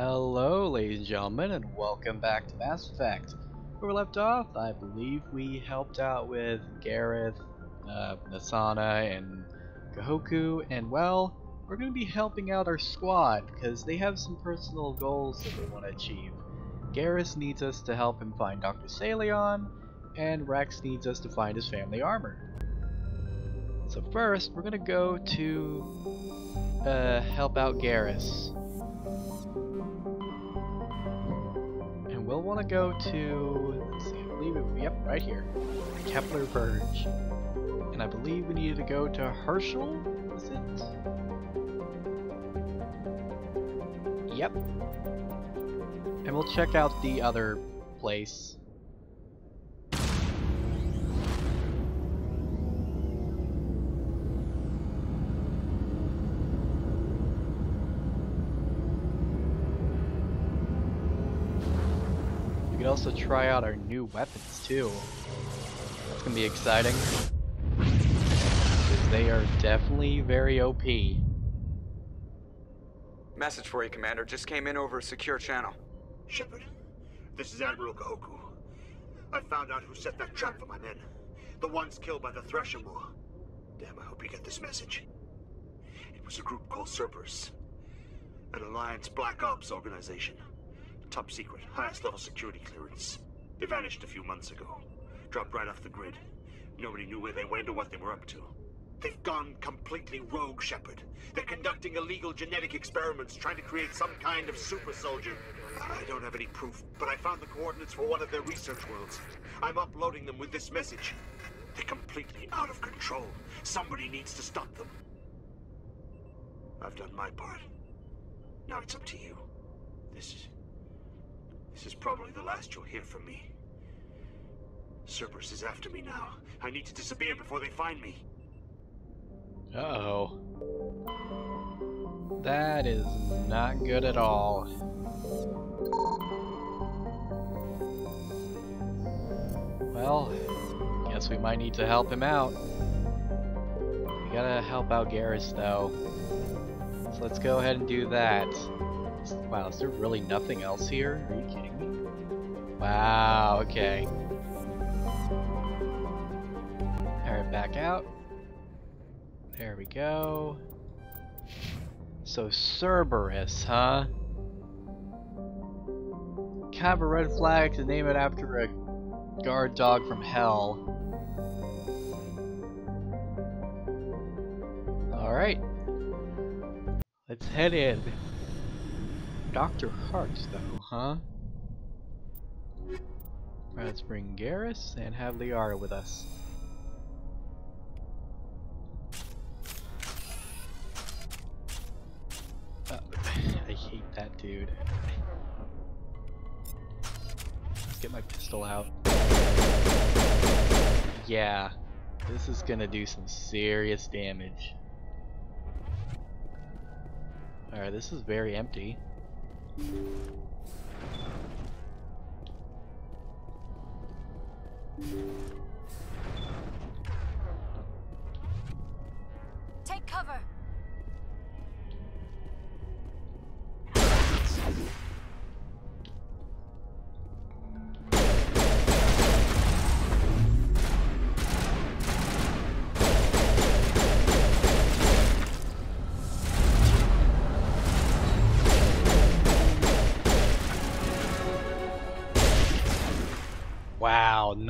Hello, ladies and gentlemen, and welcome back to Mass Effect. Where we left off, I believe we helped out with Garrus, uh, Nassana, and Kahoku, and well, we're going to be helping out our squad because they have some personal goals that they want to achieve. Garrus needs us to help him find Dr. Saleon, and Wrex needs us to find his family armor. So first, we're going to go to uh, help out Garrus. We'll want to go to, let's see, I believe it, yep, right here, Kepler Verge. And I believe we needed to go to Herschel, is it? Yep. And we'll check out the other place. Also try out our new weapons too. That's gonna be exciting. Because they are definitely very OP. Message for you, Commander. Just came in over a secure channel. Shepard, this is Admiral Kahoku. I found out who set that trap for my men. The ones killed by the Thresher Maw. Damn, I hope you get this message. It was a group called Cerberus. An Alliance Black Ops organization. Top secret, highest level security clearance. They vanished a few months ago. Dropped right off the grid. Nobody knew where they went or what they were up to. They've gone completely rogue, Shepard. They're conducting illegal genetic experiments, trying to create some kind of super soldier. I don't have any proof, but I found the coordinates for one of their research worlds. I'm uploading them with this message. They're completely out of control. Somebody needs to stop them. I've done my part. Now it's up to you. This is... This is probably the last you'll hear from me. Cerberus is after me now. I need to disappear before they find me. Uh oh. That is not good at all. Well, guess we might need to help him out. We gotta help out Garrus though. So let's go ahead and do that. Wow, is there really nothing else here? Are you kidding me? Wow, okay. Alright, back out. There we go. So Cerberus, huh? Kind of a red flag to name it after a guard dog from hell. Alright. Let's head in. Dr. Hart, though, huh? Let's bring Garrus and have Liara with us. Uh, I hate that dude. Let's get my pistol out. Yeah, this is gonna do some serious damage. Alright, this is very empty. Take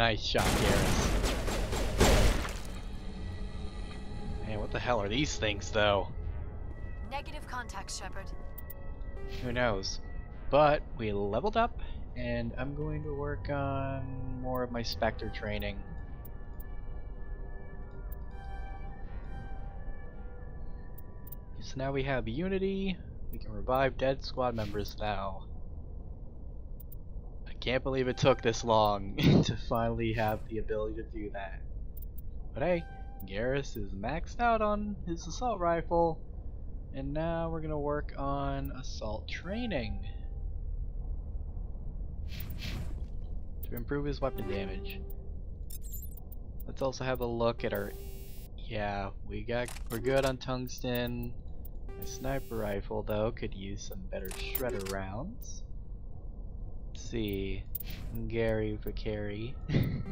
nice shot, Garrus. Man, what the hell are these things, though? Negative contact, Shepard. Who knows? But we leveled up, and I'm going to work on more of my Spectre training. So now we have Unity. We can revive dead squad members now. Can't believe it took this long to finally have the ability to do that. But hey, Garrus is maxed out on his assault rifle, and now we're gonna work on assault training to improve his weapon damage. Let's also have a look at our. Yeah, we got we're good on tungsten. My sniper rifle, though, could use some better shredder rounds. Let's see. Gary Vicari.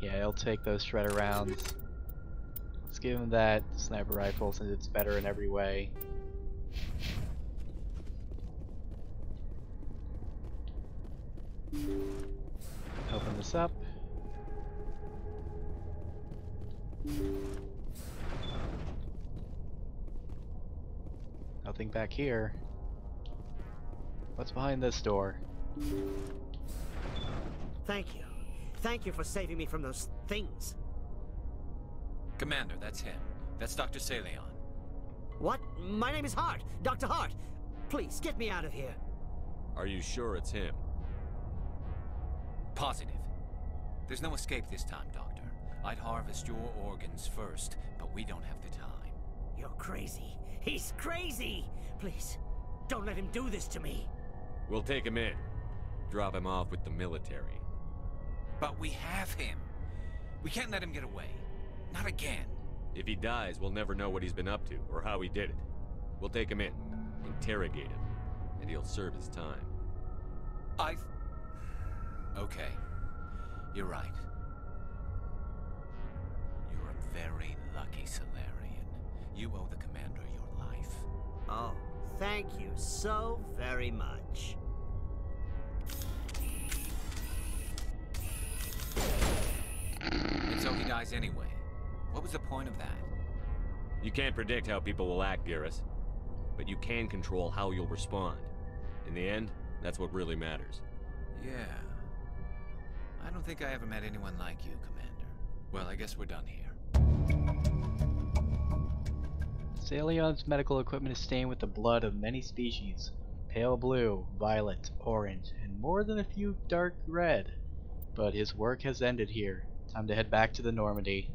yeah, he'll take those shredder rounds. Let's give him that sniper rifle since it's better in every way. Open this up. Nothing back here. What's behind this door? Thank you. Thank you for saving me from those things. Commander, that's him. That's Dr. Saleon. What? My name is Hart. Dr. Hart. Please, get me out of here. Are you sure it's him? Positive. There's no escape this time, Doctor. I'd harvest your organs first, but we don't have the time. You're crazy. He's crazy! Please, don't let him do this to me. We'll take him in. Drop him off with the military. But we have him. We can't let him get away. Not again. If he dies, we'll never know what he's been up to or how he did it. We'll take him in, interrogate him, and he'll serve his time. I... Okay. You're right. You're a very lucky Salarian. You owe the Commander your life. Oh, thank you so very much. And so he dies anyway. What was the point of that? You can't predict how people will act, Garrus. But you can control how you'll respond. In the end, that's what really matters. Yeah. I don't think I ever met anyone like you, Commander. Well, I guess we're done here. Saleon's medical equipment is stained with the blood of many species. Pale blue, violet, orange, and more than a few dark red. But his work has ended here. Time to head back to the Normandy.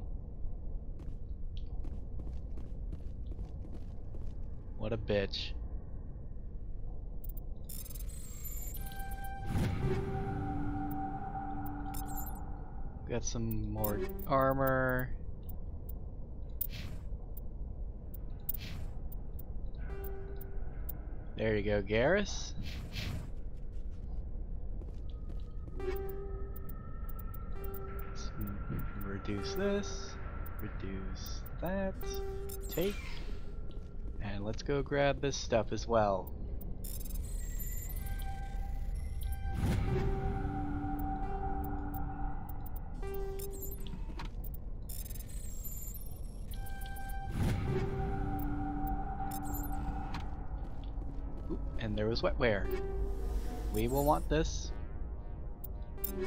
What a bitch. Got some more armor. There you go, Garrus. Reduce this, reduce that, take, and let's go grab this stuff as well. Was wetware. We will want this.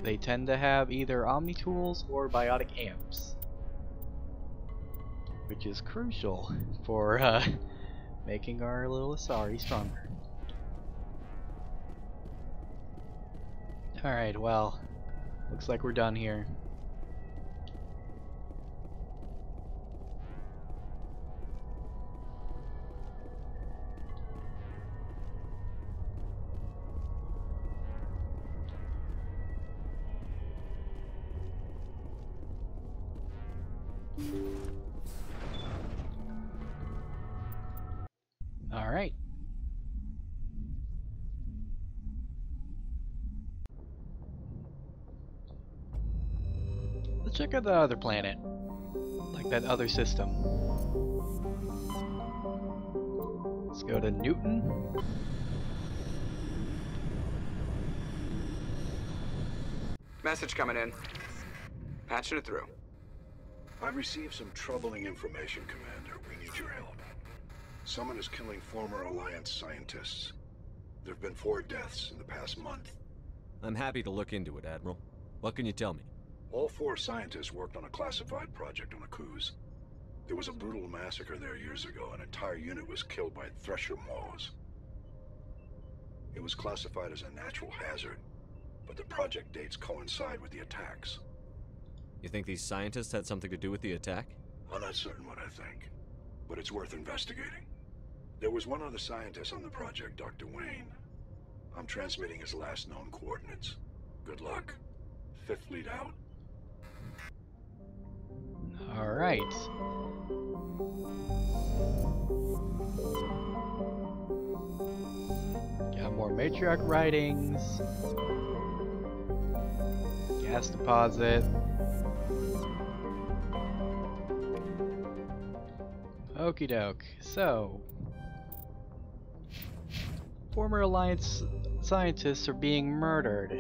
They tend to have either Omni tools or biotic amps. Which is crucial for uh, making our little Asari stronger. Alright, well, looks like we're done here. Let's check out the other planet. Like that other system. Let's go to Newton. Message coming in. Patching it through. I've received some troubling information, Commander. We need your help. Someone is killing former Alliance scientists. There have been four deaths in the past month. I'm happy to look into it, Admiral. What can you tell me? All four scientists worked on a classified project on a Akuz. There was a brutal massacre there years ago. An entire unit was killed by Thresher Maws. It was classified as a natural hazard, but the project dates coincide with the attacks. You think these scientists had something to do with the attack? I'm not certain what I think, but it's worth investigating. There was one other scientist on the project, Dr. Wayne. I'm transmitting his last known coordinates. Good luck. Fifth lead out. Alright. Got more matriarch writings. Gas deposit. Okie doke. So, former Alliance scientists are being murdered.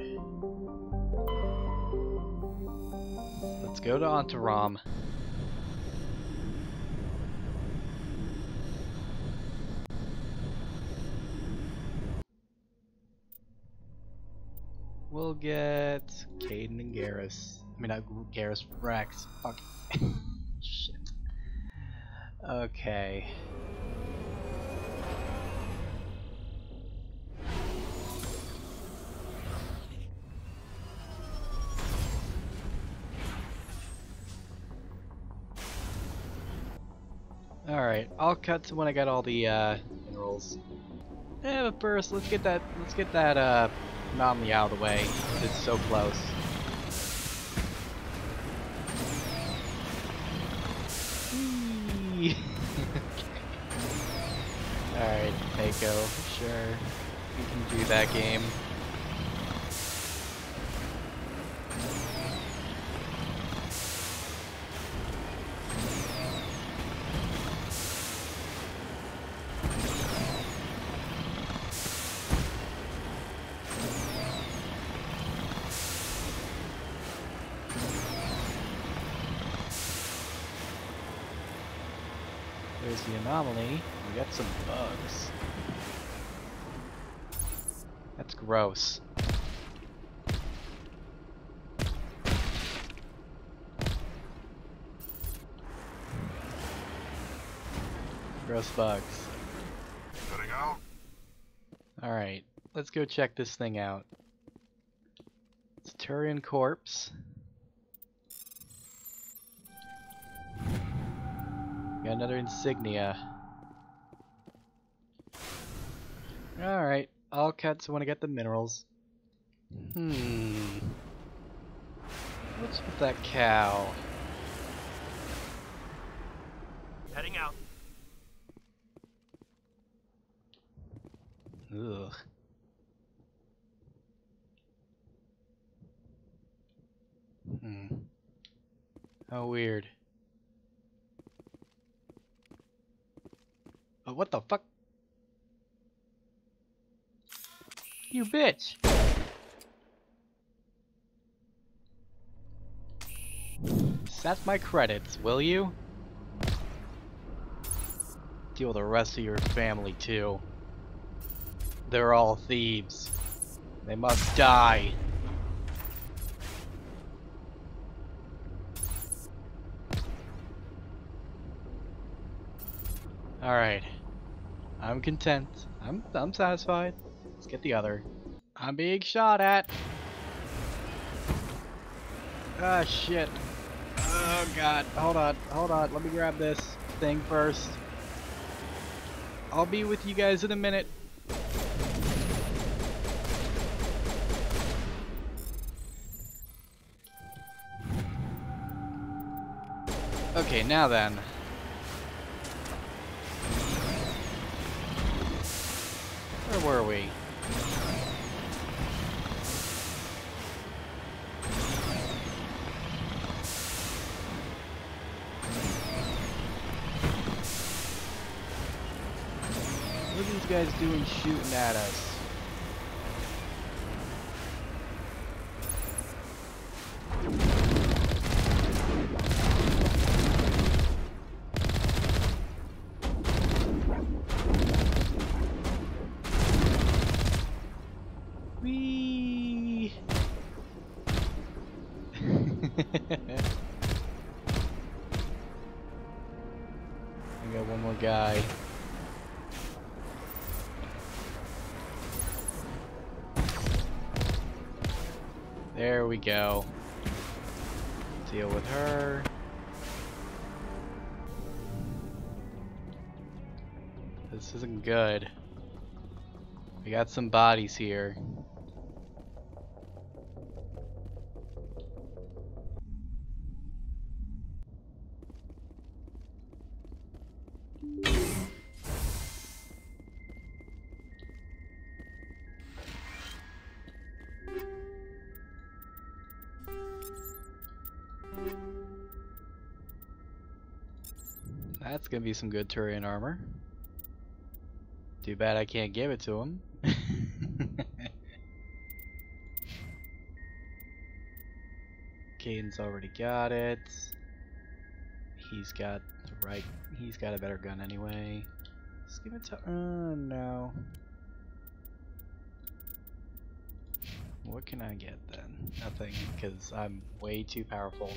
Let's go to Ontarom. We'll get Kaidan and Garrus. I mean, not Garrus, Wrex. Fuck. Shit. Okay. Alright, I'll cut to when I got all the uh, minerals. Yeah, but first, let's get that let's get that uh, anomaly out of the way. It's so close. Alright, Mako, sure. You can do that game. There's the anomaly. We got some bugs. That's gross. Gross bugs. Cutting out. Alright, let's go check this thing out. It's a Turian corpse. Got another insignia. Alright, I'll want to get the minerals. Hmm. What's with that cow? Heading out. Ugh. Hmm. How weird. What the fuck? You bitch! Set my credits, will you? Deal with the rest of your family too. They're all thieves. They must die. Alright. I'm content. I'm I'm satisfied. Let's get the other. I'm being shot at. Ah shit. Oh god. Hold on. Hold on. Let me grab this thing first. I'll be with you guys in a minute. Okay, now then. Were we? What are these guys doing shooting at us? Go. Deal with her. This isn't good. We got some bodies here. Gonna be some good Turian armor. Too bad I can't give it to him. Kaidan's already got it. He's got the right. He's got a better gun anyway. Let's give it to. Uh, no. What can I get then? Nothing, because I'm way too powerful.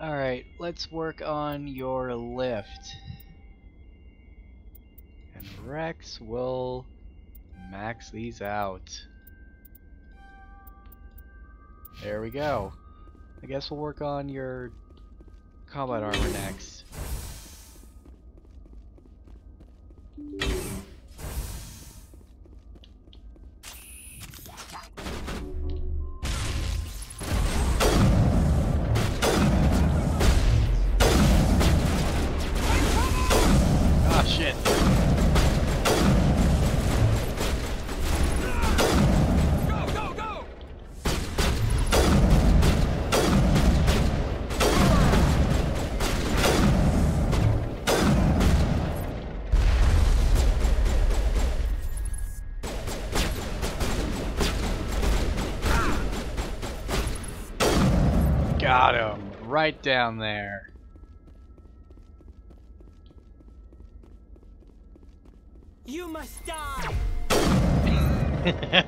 Alright, let's work on your lift. And Wrex will max these out. There we go. I guess we'll work on your combat armor next. Right down there. You must die!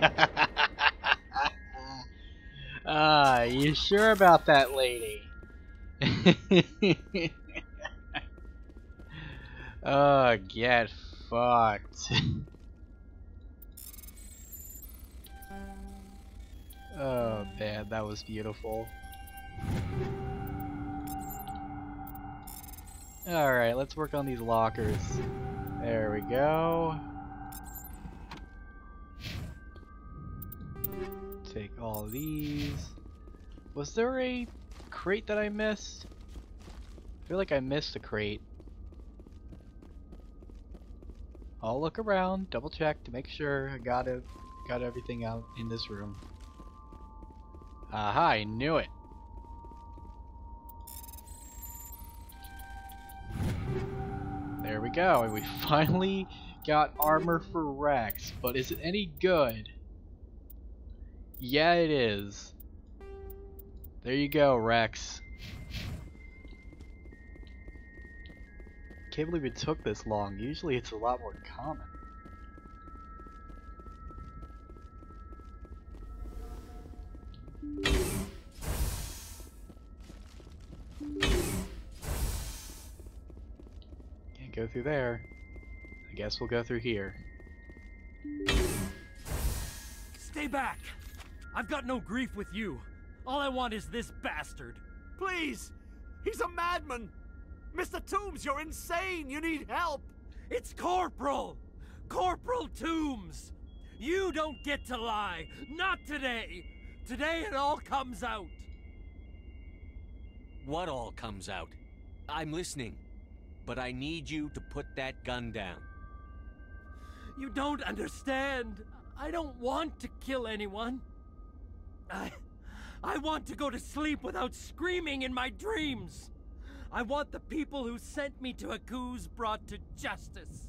Ah, you sure about that, lady? oh, get fucked. oh man, that was beautiful. Alright, let's work on these lockers. There we go. Take all these. Was there a crate that I missed? I feel like I missed a crate. I'll look around, double check to make sure I got it, got everything out in this room. Aha, I knew it. There we go, and we finally got armor for Wrex, but is it any good? Yeah, it is. There you go, Wrex. Can't believe it took this long. Usually it's a lot more common. Through there. I guess we'll go through here. Stay back! I've got no grief with you. All I want is this bastard. Please! He's a madman! Mr. Toombs, you're insane! You need help! It's Corporal! Corporal Toombs! You don't get to lie! Not today! Today it all comes out! What all comes out? I'm listening. But I need you to put that gun down. You don't understand! I don't want to kill anyone. I. I want to go to sleep without screaming in my dreams! I want the people who sent me to Akuz brought to justice.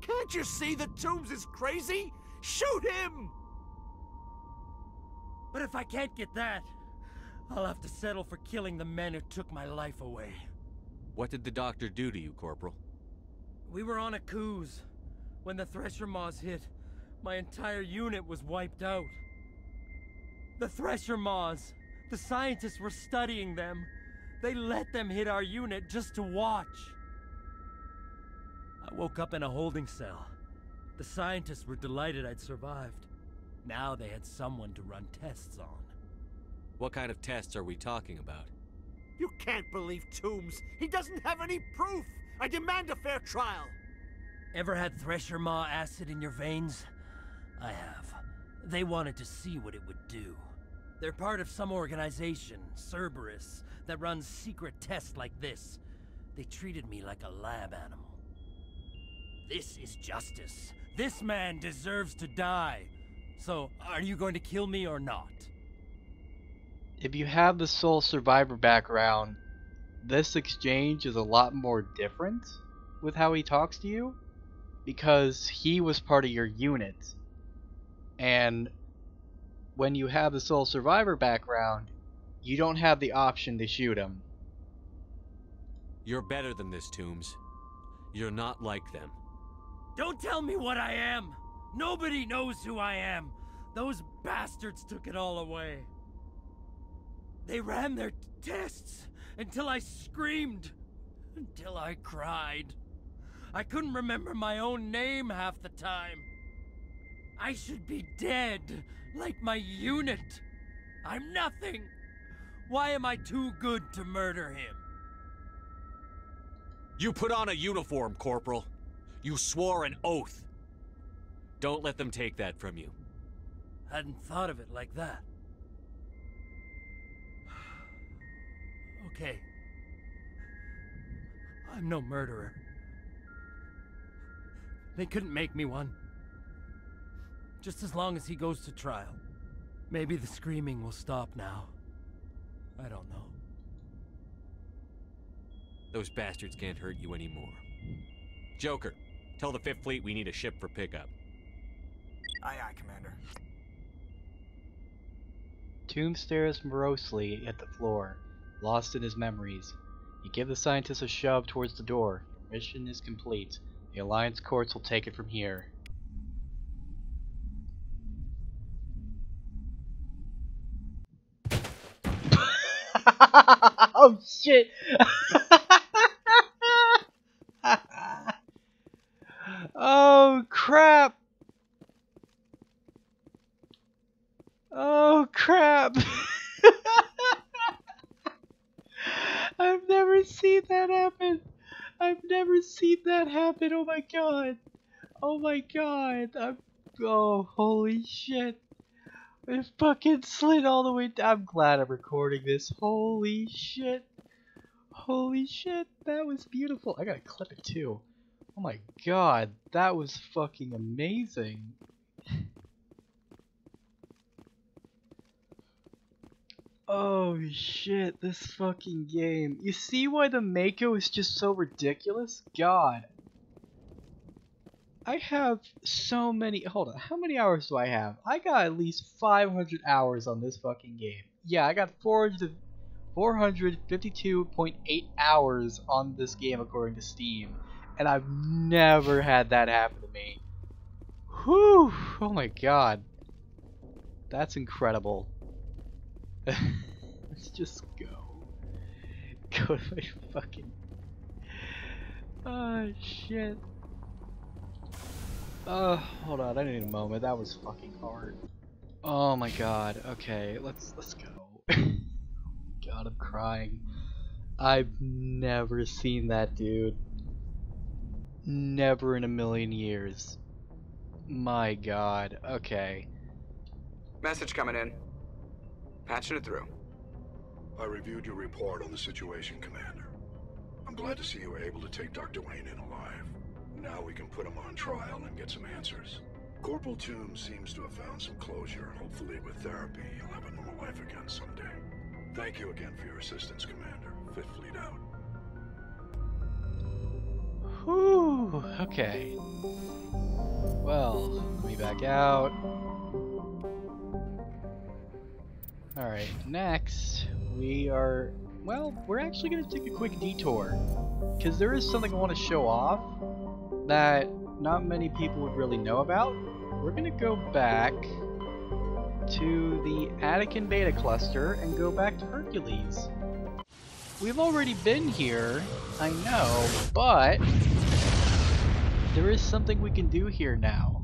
Can't you see that Toombs is crazy? Shoot him! But if I can't get that, I'll have to settle for killing the men who took my life away. What did the doctor do to you, Corporal? We were on Akuz. When the Thresher Maws hit, my entire unit was wiped out. The Thresher Maws, the scientists were studying them. They let them hit our unit just to watch. I woke up in a holding cell. The scientists were delighted I'd survived. Now they had someone to run tests on. What kind of tests are we talking about? You can't believe Toombs! He doesn't have any proof! I demand a fair trial! Ever had Thresher Maw acid in your veins? I have. They wanted to see what it would do. They're part of some organization, Cerberus, that runs secret tests like this. They treated me like a lab animal. This is justice. This man deserves to die. So, are you going to kill me or not? If you have the Sole Survivor background, this exchange is a lot more different with how he talks to you because he was part of your unit. And when you have the sole survivor background, you don't have the option to shoot him. You're better than this, Toombs. You're not like them. Don't tell me what I am! Nobody knows who I am! Those bastards took it all away. They ran their tests until I screamed, until I cried. I couldn't remember my own name half the time. I should be dead, like my unit. I'm nothing. Why am I too good to murder him? You put on a uniform, Corporal. You swore an oath. Don't let them take that from you. Hadn't thought of it like that. Okay. I'm no murderer. They couldn't make me one. Just as long as he goes to trial. Maybe the screaming will stop now. I don't know. Those bastards can't hurt you anymore. Joker, tell the Fifth Fleet we need a ship for pickup. Aye, aye, Commander. Tomb stares morosely at the floor, lost in his memories. You give the scientist a shove towards the door. Mission is complete. The Alliance courts will take it from here. oh shit! oh crap! Oh crap! I've never seen that happen. I've never seen that happen. Oh my god. Oh my god. I'm oh holy shit. It fucking slid all the way down. I'm glad I'm recording this. Holy shit. Holy shit. That was beautiful. I gotta clip it too. Oh my god. That was fucking amazing. Oh shit, this fucking game. You see why the Mako is just so ridiculous? God. I have so many. Hold on, how many hours do I have? I got at least 500 hours on this fucking game. Yeah, I got 400, 452.8 hours on this game according to Steam. And I've never had that happen to me. Whew! Oh my god. That's incredible. Let's just go. Go to my fucking. Oh shit. Uh, hold on, I need a moment. That was fucking hard. Oh my god. Okay, let's let's go. god, I'm crying. I've never seen that dude. Never in a million years. My god. Okay. Message coming in. Patching it through. I reviewed your report on the situation, Commander. I'm glad to see you were able to take Dr. Wayne in alive. Now we can put him on trial and get some answers. Corporal Toombs seems to have found some closure, and hopefully with therapy, he'll have a normal life again someday. Thank you again for your assistance, Commander. Fifth Fleet out. Whew, okay. Well, let me back out. Alright, next we are, well, we're actually going to take a quick detour. Because there is something I want to show off that not many people would really know about. We're going to go back to the Anakin Beta Cluster and go back to Hercules. We've already been here, I know, but there is something we can do here now.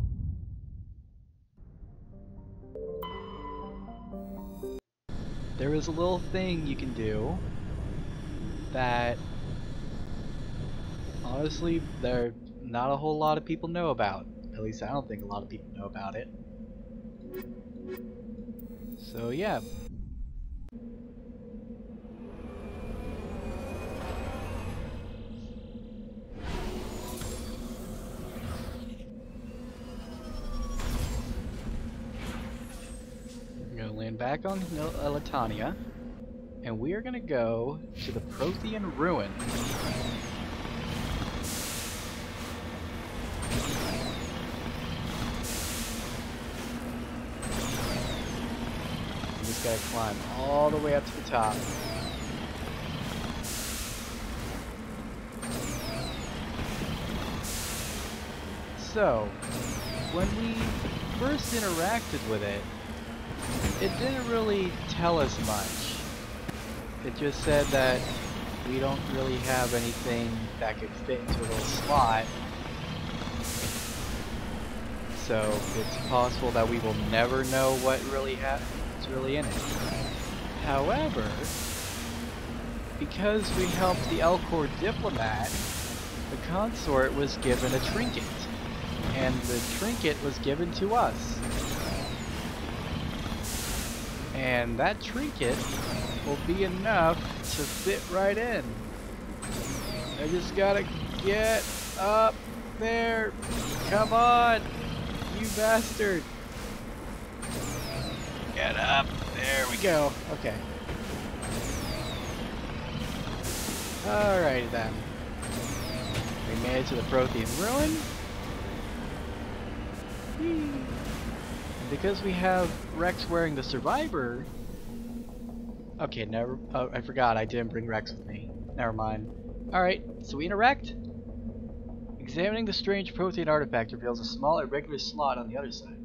there is a little thing you can do that honestly there not a whole lot of people know about. At least I don't think a lot of people know about it. So yeah. I'm gonna land back on Eletania. and we are gonna go to the Prothean Ruin. Gotta climb all the way up to the top. So, when we first interacted with it, it didn't really tell us much. It just said that we don't really have anything that could fit into a little slot. So it's possible that we will never know what really is really in it. However, because we helped the Elcor diplomat, the consort was given a trinket. And the trinket was given to us. And that trinket will be enough to fit right in. I just gotta get up there. Come on, you bastard. Get up. There we go. Okay. Alright then. We made it to the Prothean Ruin. And because we have Wrex wearing the Survivor... Okay, never... Oh, I forgot I didn't bring Wrex with me. Never mind. Alright, so we interact. Examining the strange Prothean artifact reveals a small irregular slot on the other side.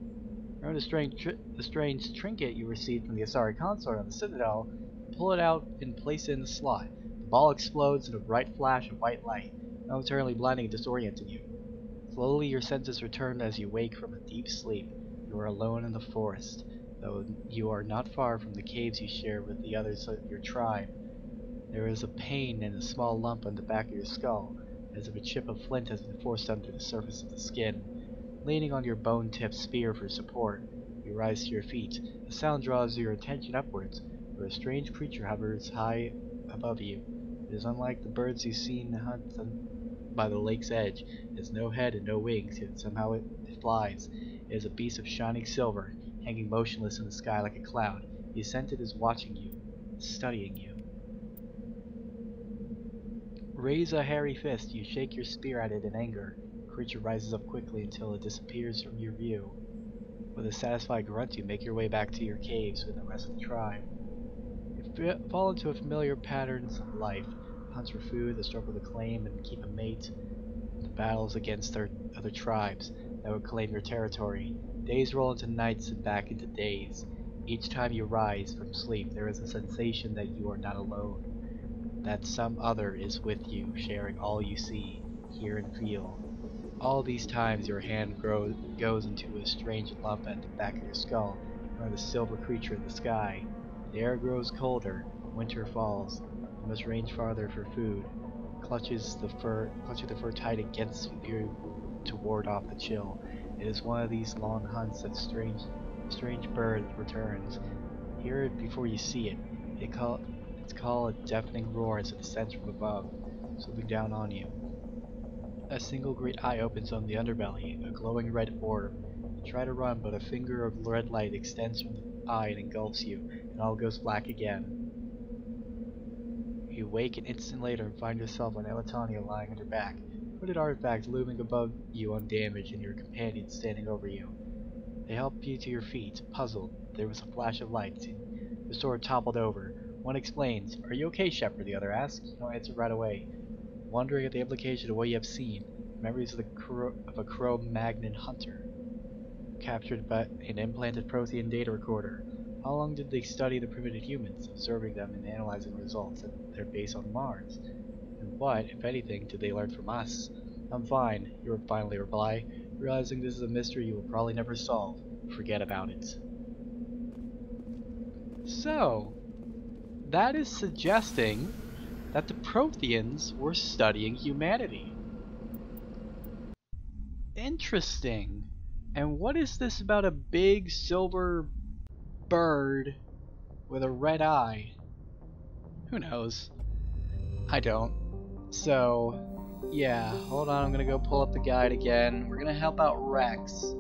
Remember the strange, the strange trinket you received from the Asari consort on the Citadel? Pull it out and place it in the slot. The ball explodes in a bright flash of white light, momentarily blinding and disorienting you. Slowly your senses return as you wake from a deep sleep. You are alone in the forest, though you are not far from the caves you share with the others of your tribe. There is a pain and a small lump on the back of your skull, as if a chip of flint has been forced under the surface of the skin. Leaning on your bone-tipped spear for support, you rise to your feet. A sound draws your attention upwards, where a strange creature hovers high above you. It is unlike the birds you've seen hunt by the lake's edge. It has no head and no wings, yet somehow it flies. It is a beast of shining silver, hanging motionless in the sky like a cloud. The Ascended is watching you, studying you. Raise a hairy fist, you shake your spear at it in anger. Creature rises up quickly until it disappears from your view. With a satisfied grunt, you make your way back to your caves with the rest of the tribe. You fall into a familiar patterns of life, hunts for food, the struggle to claim and keep a mate, the battles against their other tribes that would claim your territory. Days roll into nights and back into days. Each time you rise from sleep, there is a sensation that you are not alone, that some other is with you, sharing all you see, hear, and feel. All these times your hand grows, goes into a strange lump at the back of your skull, or the silver creature in the sky. The air grows colder, winter falls, you must range farther for food. Clutches the fur, clutches the fur tight against you to ward off the chill. It is one of these long hunts that strange, strange bird returns. Hear it before you see it. It call, its call a deafening roar as it descends from above, swooping down on you. A single great eye opens on the underbelly, a glowing red orb. You try to run, but a finger of red light extends from the eye and engulfs you, and all goes black again. You wake an instant later and find yourself on Eletania lying on your back, hooded artifact looming above you undamaged and your companions standing over you. They help you to your feet, puzzled. There was a flash of light. The sword toppled over. One explains, Are you okay, Shepard? The other asks. You don't answer right away. Wondering at the implication of what you have seen. Memories of, of a Cro-Magnon hunter. Captured by an implanted Prothean data recorder. How long did they study the primitive humans, observing them and analyzing results at their base on Mars? And what, if anything, did they learn from us? I'm fine, you finally reply, realizing this is a mystery you will probably never solve. Forget about it. So, that is suggesting that the Protheans were studying humanity. Interesting. And what is this about a big silver bird with a red eye. Who knows? I don't. So, yeah, hold on, I'm gonna go pull up the guide again. We're gonna help out Wrex.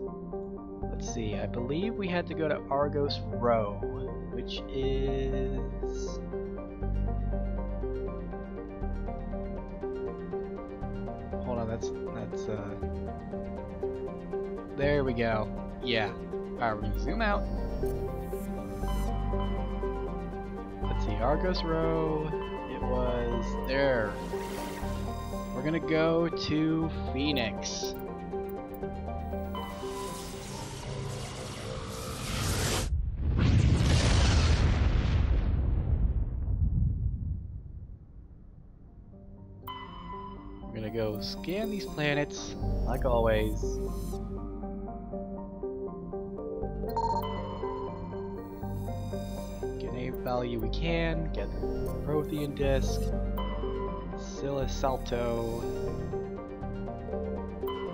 Let's see, I believe we had to go to Argos Rho, which is Oh, that's that's uh. There we go. Yeah. Alright, we're gonna zoom out. Let's see, Argos Rho. It was there. We're gonna go to Phoenix. Go scan these planets, like always. Get any value we can, get the Prothean Disc, Scylla Salto,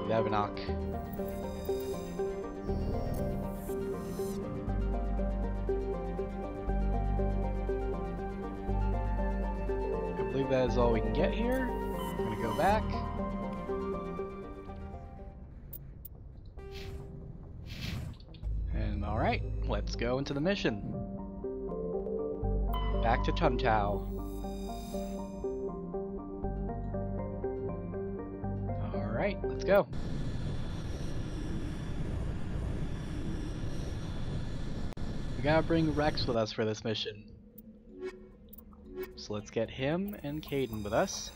Levenok. I believe that is all we can get here. Go back. And alright, let's go into the mission. Back to Tuntau. Alright, let's go. We gotta bring Wrex with us for this mission. So let's get him and Kaidan with us.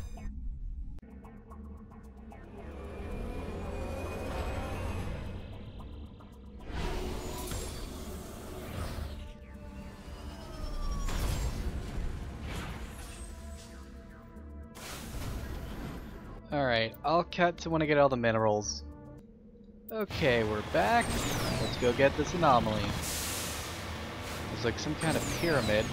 Cut to when I get all the minerals. Okay, we're back. Let's go get this anomaly. It's like some kind of pyramid.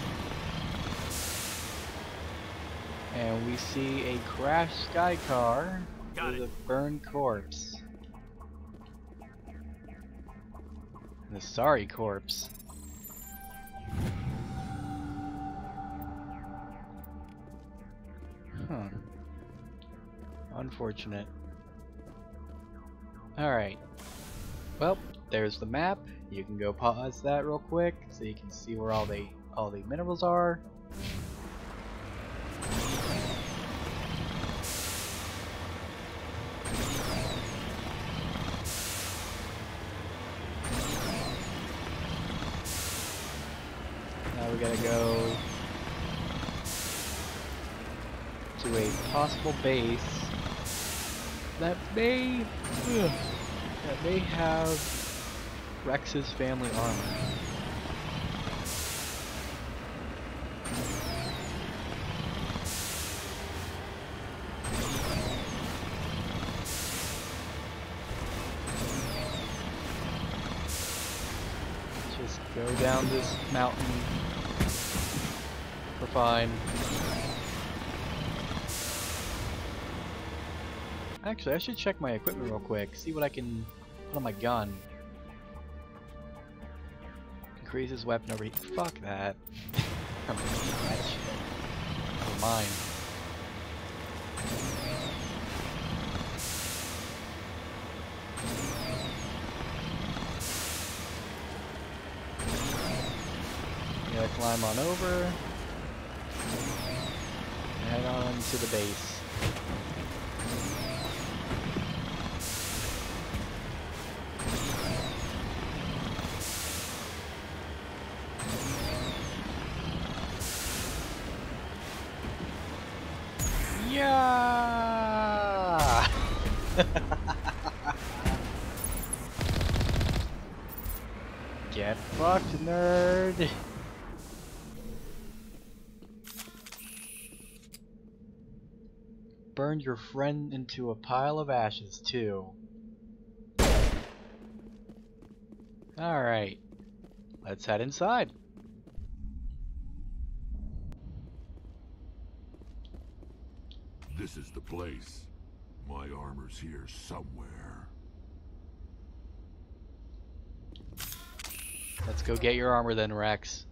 And we see a crashed sky car Got with it. a burned corpse. The sorry corpse. Unfortunate. Alright. Well, there's the map. You can go pause that real quick so you can see where all the all the minerals are. Now we gotta go to a possible base that may ugh, that may have Wrex's family armor. Just go down this mountain. We're Actually, I should check my equipment real quick, see what I can put on my gun. Increases weapon over here. Fuck that. I'm gonna do that shit. Never mind. You climb on over. And head on to the base. Get fucked, nerd! Burned your friend into a pile of ashes, too. Alright. Let's head inside. This is the place. My armor's here somewhere. Let's go get your armor then, Wrex.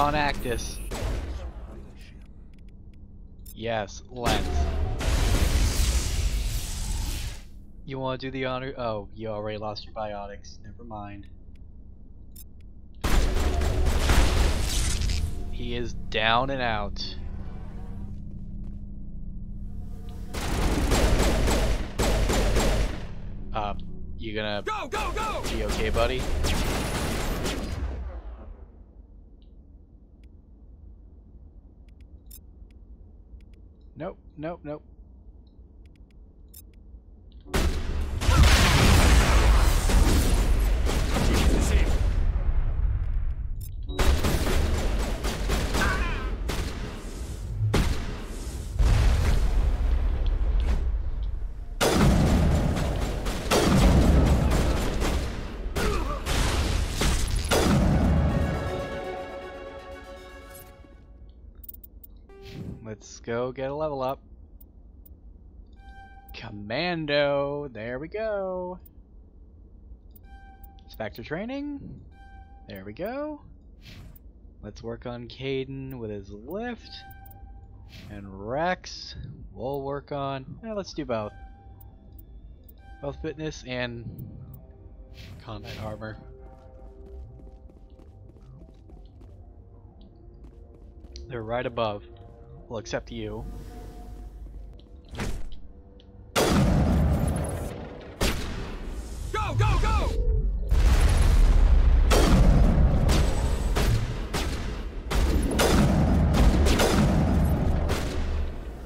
There's Tonn Actus. Yes, let's. You want to do the honor? Oh, you already lost your biotics. Never mind. He is down and out. Uh, you gonna Go, go, go! be okay, buddy? Nope, nope, nope. Go get a level up. Commando, there we go. Spectre training, there we go. Let's work on Kaidan with his lift. And Wrex, we'll work on, eh, let's do both. Both fitness and combat armor. They're right above. Well, except you. Go, go, go!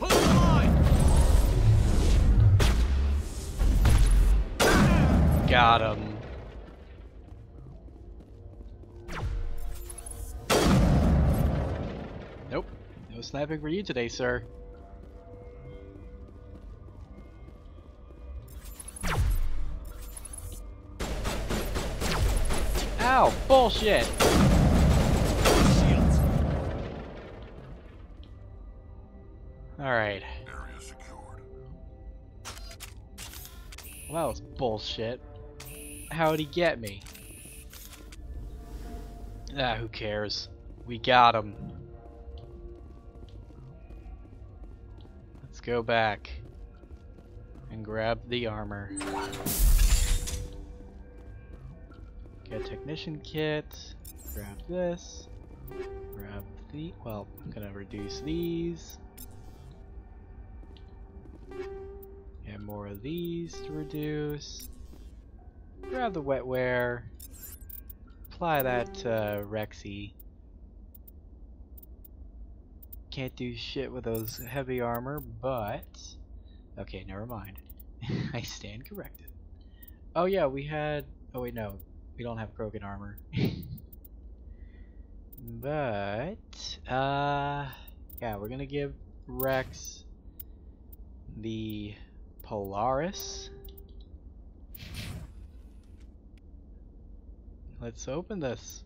Hold the line! Got him. No sniping for you today, sir. Ow! Bullshit! Alright. Well, that was bullshit. How'd he get me? Ah, who cares? We got him. Go back and grab the armor. Get technician kit. Grab this. Grab the. Well, I'm gonna reduce these. Get more of these to reduce. Grab the wetware. Apply that to Rexy. Can't do shit with those heavy armor, but... Okay, never mind. I stand corrected. Oh yeah, we had... Oh wait, no. We don't have broken armor. but... Uh... Yeah, we're gonna give Wrex the Polaris. Let's open this.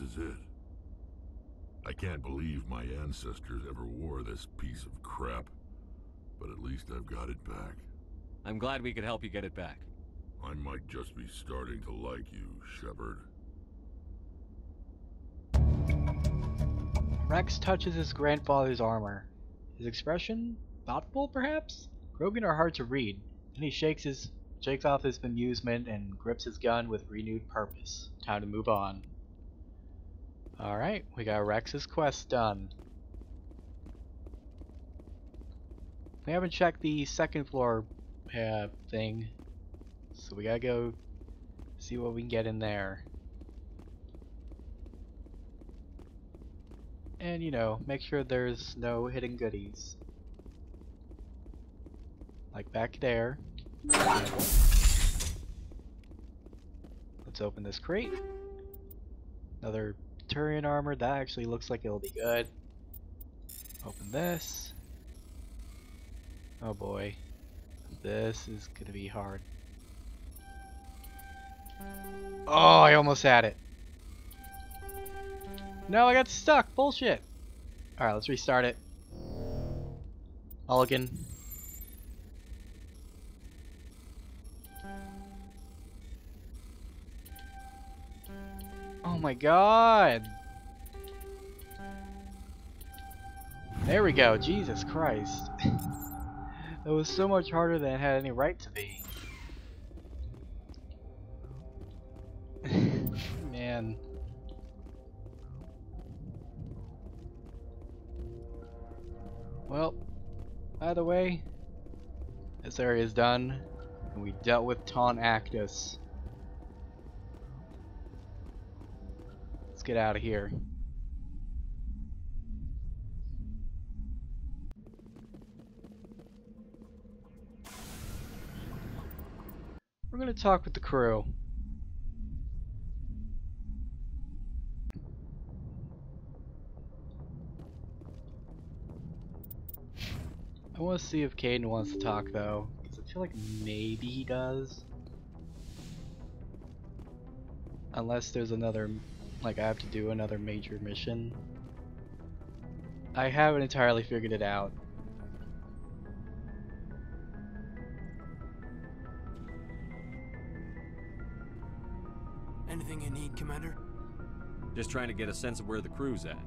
This is it. I can't believe my ancestors ever wore this piece of crap. But at least I've got it back. I'm glad we could help you get it back. I might just be starting to like you, Shepard. Wrex touches his grandfather's armor. His expression? Thoughtful, perhaps? Krogan are hard to read. Then he shakes his shakes off his bemusement and grips his gun with renewed purpose. Time to move on. Alright, we got Wrex's quest done. We haven't checked the second floor uh, thing, so we gotta go see what we can get in there. And you know, make sure there's no hidden goodies. Like back there. Let's open this crate. Another Turian armor, that actually looks like it'll be good. Open this. Oh boy. This is gonna be hard. Oh, I almost had it. No, I got stuck. Bullshit. Alright, let's restart it. Mulligan. My god. There we go. Jesus Christ. that was so much harder than it had any right to be. Man. Well, by the way, this area is done, and we dealt with Tonn Actus. Get out of here. We're gonna talk with the crew. I want to see if Kaidan wants to talk though, because I feel like maybe he does. Unless there's another, like I have to do another major mission. I haven't entirely figured it out. Anything you need, Commander? Just trying to get a sense of where the crew's at.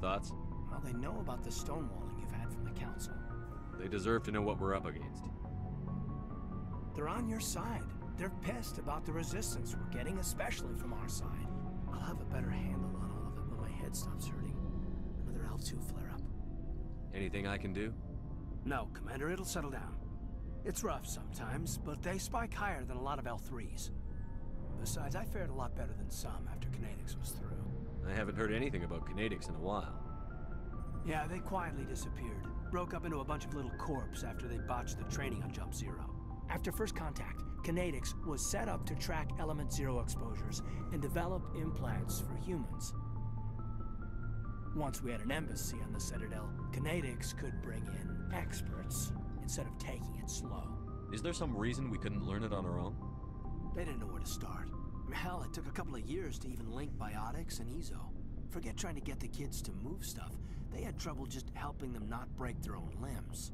Thoughts? Well, they know about the stonewalling you've had from the Council. They deserve to know what we're up against. They're on your side. They're pissed about the resistance we're getting, especially from our side. I'll have a better handle on all of it when my head stops hurting. Another L2 flare-up. Anything I can do? No, Commander, it'll settle down. It's rough sometimes, but they spike higher than a lot of L3s. Besides, I fared a lot better than some after Conatix was through. I haven't heard anything about Conatix in a while. Yeah, they quietly disappeared. Broke up into a bunch of little corps after they botched the training on Jump Zero. After first contact, Conatix was set up to track Element Zero exposures and develop implants for humans. Once we had an embassy on the Citadel, Conatix could bring in experts instead of taking it slow. Is there some reason we couldn't learn it on our own? They didn't know where to start. Hell, it took a couple of years to even link biotics and EZO. Forget trying to get the kids to move stuff. They had trouble just helping them not break their own limbs.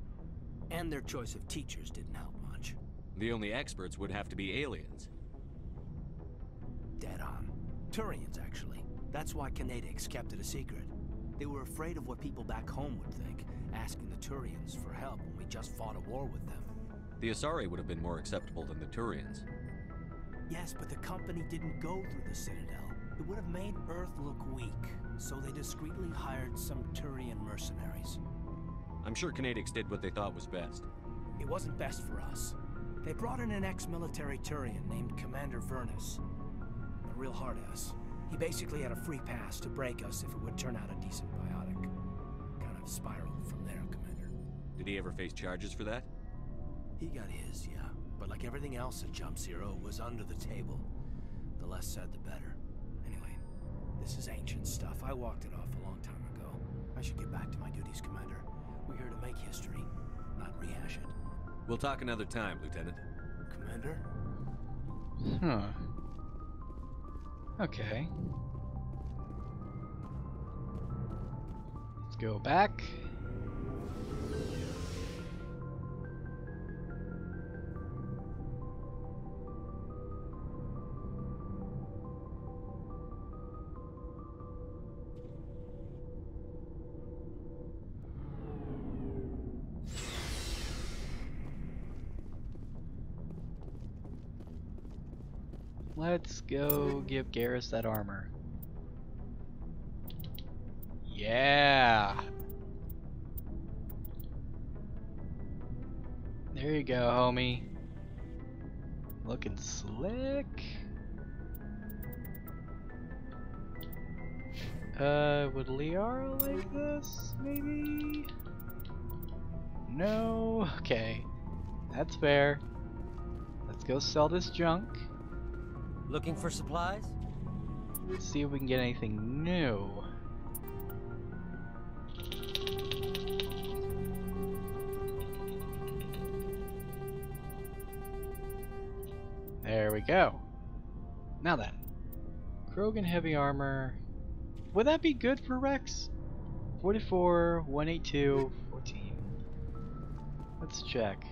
And their choice of teachers didn't help. The only experts would have to be aliens. Dead on. Turians, actually. That's why Conatix kept it a secret. They were afraid of what people back home would think, asking the Turians for help when we just fought a war with them. The Asari would have been more acceptable than the Turians. Yes, but the company didn't go through the Citadel. It would have made Earth look weak, so they discreetly hired some Turian mercenaries. I'm sure Conatix did what they thought was best. It wasn't best for us. They brought in an ex-military Turian named Commander Vyrnnus. A real hard-ass. He basically had a free pass to break us if it would turn out a decent biotic. Kind of spiraled from there, Commander. Did he ever face charges for that? He got his, yeah. But like everything else at Jump Zero, was under the table. The less said, the better. Anyway, this is ancient stuff. I walked it off a long time ago. I should get back to my duties, Commander. We're here to make history, not rehash it. We'll talk another time, Lieutenant. Commander? Huh. Okay. Let's go back. Let's go give Garrus that armor. Yeah. There you go, homie. Looking slick. Uh, would Liara like this, maybe? No? Okay. That's fair. Let's go sell this junk. Looking for supplies? Let's see if we can get anything new. There we go. Now then, Krogan heavy armor. Would that be good for Wrex? 44, 182, 14. Let's check.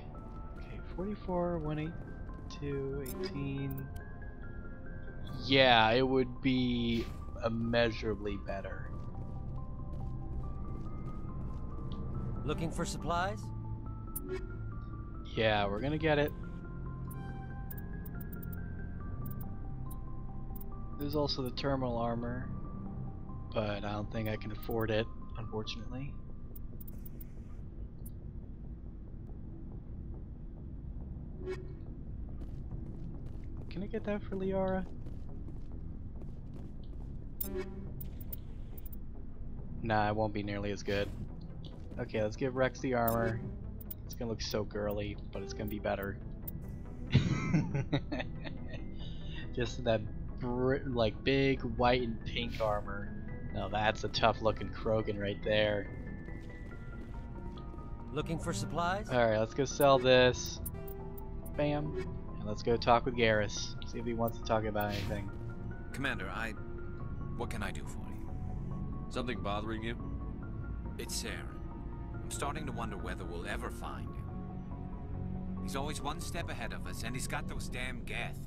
Okay, 44, 182, 18. Yeah, it would be immeasurably better. Looking for supplies? Yeah, we're gonna get it. There's also the terminal armor, but I don't think I can afford it, unfortunately. Can I get that for Liara? Nah, it won't be nearly as good. Okay, let's give Wrex the armor. It's gonna look so girly, but it's gonna be better. Just that br like big white and pink armor. Now that's a tough looking Krogan right there. Looking for supplies? Alright, let's go sell this. Bam. And let's go talk with Garrus. See if he wants to talk about anything. Commander, I. What can I do for you? Something bothering you? It's Saren. I'm starting to wonder whether we'll ever find him. He's always one step ahead of us, and he's got those damn Geth.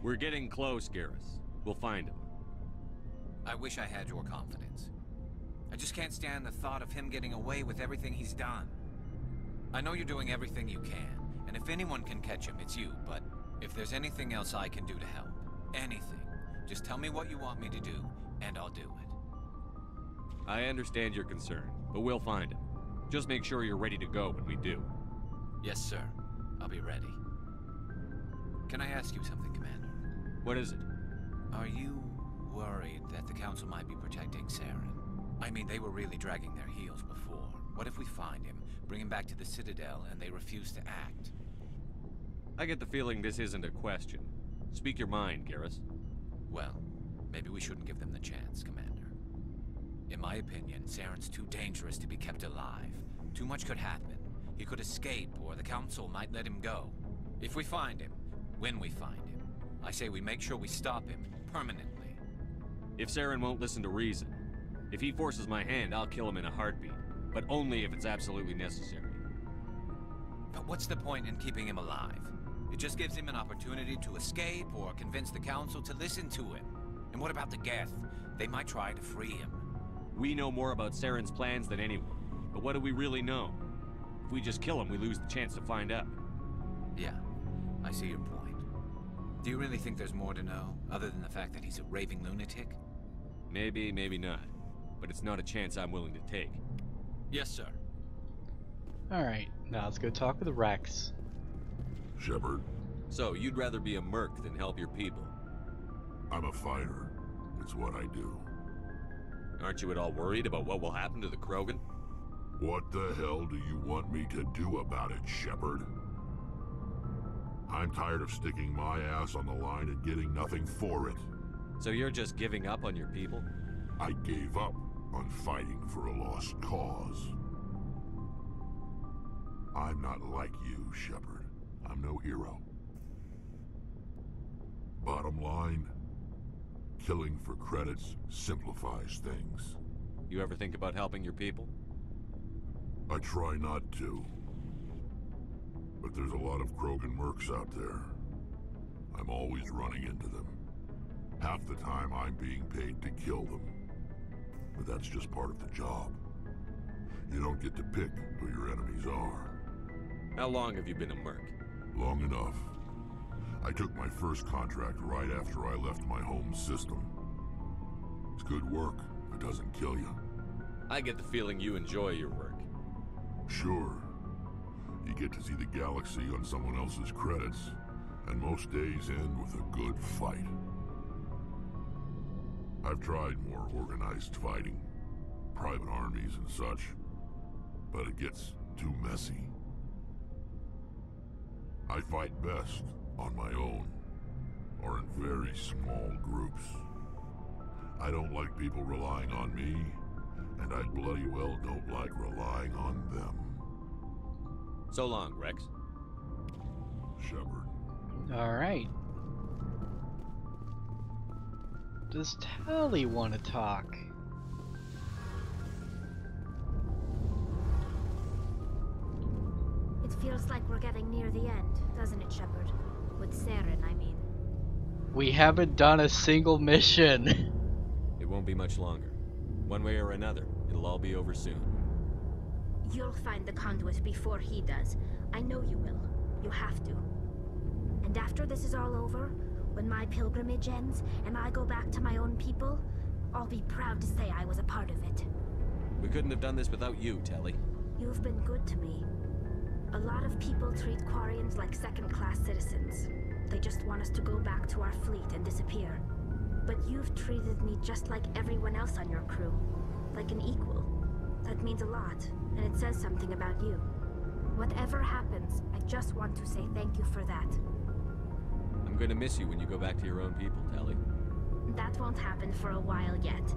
We're getting close, Garrus. We'll find him. I wish I had your confidence. I just can't stand the thought of him getting away with everything he's done. I know you're doing everything you can, and if anyone can catch him, it's you, but if there's anything else I can do to help, anything, just tell me what you want me to do, and I'll do it. I understand your concern, but we'll find him. Just make sure you're ready to go when we do. Yes, sir. I'll be ready. Can I ask you something, Commander? What is it? Are you worried that the Council might be protecting Saren? I mean, they were really dragging their heels before. What if we find him, bring him back to the Citadel, and they refuse to act? I get the feeling this isn't a question. Speak your mind, Garrus. Well, maybe we shouldn't give them the chance, Commander. In my opinion, Saren's too dangerous to be kept alive. Too much could happen. He could escape, or the Council might let him go. If we find him, when we find him, I say we make sure we stop him, permanently. If Saren won't listen to reason, if he forces my hand, I'll kill him in a heartbeat. But only if it's absolutely necessary. But what's the point in keeping him alive? It just gives him an opportunity to escape or convince the Council to listen to him. And what about the Geth? They might try to free him. We know more about Saren's plans than anyone. But what do we really know? If we just kill him, we lose the chance to find out. Yeah, I see your point. Do you really think there's more to know, other than the fact that he's a raving lunatic? Maybe, maybe not. But it's not a chance I'm willing to take. Yes, sir. Alright, now let's go talk with the Wrex. Shepard, So, you'd rather be a merc than help your people? I'm a fighter. It's what I do. Aren't you at all worried about what will happen to the Krogan? What the hell do you want me to do about it, Shepard? I'm tired of sticking my ass on the line and getting nothing for it. So you're just giving up on your people? I gave up on fighting for a lost cause. I'm not like you, Shepard. I'm no hero. Bottom line, killing for credits simplifies things. You ever think about helping your people? I try not to. But there's a lot of Krogan mercs out there. I'm always running into them. Half the time I'm being paid to kill them. But that's just part of the job. You don't get to pick who your enemies are. How long have you been a merc? Long enough. I took my first contract right after I left my home system. It's good work if it doesn't kill you. I get the feeling you enjoy your work. Sure. You get to see the galaxy on someone else's credits, and most days end with a good fight. I've tried more organized fighting, private armies and such, but it gets too messy. I fight best on my own, or in very small groups. I don't like people relying on me, and I bloody well don't like relying on them. So long, Wrex. Shepard. Alright. does Tali want to talk? Feels like we're getting near the end, doesn't it, Shepard? With Saren, I mean. We haven't done a single mission. It won't be much longer. One way or another, it'll all be over soon. You'll find the conduit before he does. I know you will. You have to. And after this is all over, when my pilgrimage ends and I go back to my own people, I'll be proud to say I was a part of it. We couldn't have done this without you, Tali. You've been good to me. A lot of people treat Quarians like second-class citizens. They just want us to go back to our fleet and disappear. But you've treated me just like everyone else on your crew. Like an equal. That means a lot, and it says something about you. Whatever happens, I just want to say thank you for that. I'm gonna miss you when you go back to your own people, Tali. That won't happen for a while yet.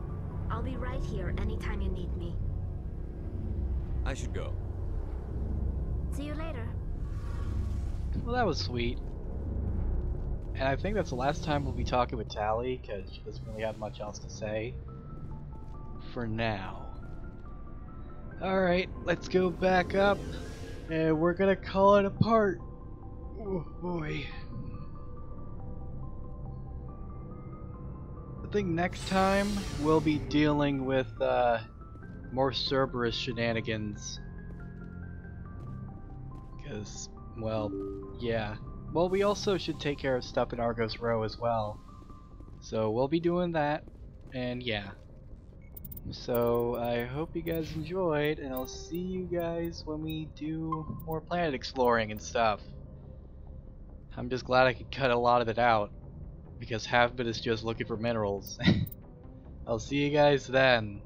I'll be right here anytime you need me. I should go. See you later. Well, that was sweet. And I think that's the last time we'll be talking with Tali, because she doesn't really have much else to say. For now. Alright, let's go back up, and we're gonna call it a part. Oh boy. I think next time we'll be dealing with uh, more Cerberus shenanigans. Because, well, yeah. Well, we also should take care of stuff in Argos Rho as well. So we'll be doing that, and yeah. So I hope you guys enjoyed, and I'll see you guys when we do more planet exploring and stuff. I'm just glad I could cut a lot of it out, because half of it is just looking for minerals. I'll see you guys then.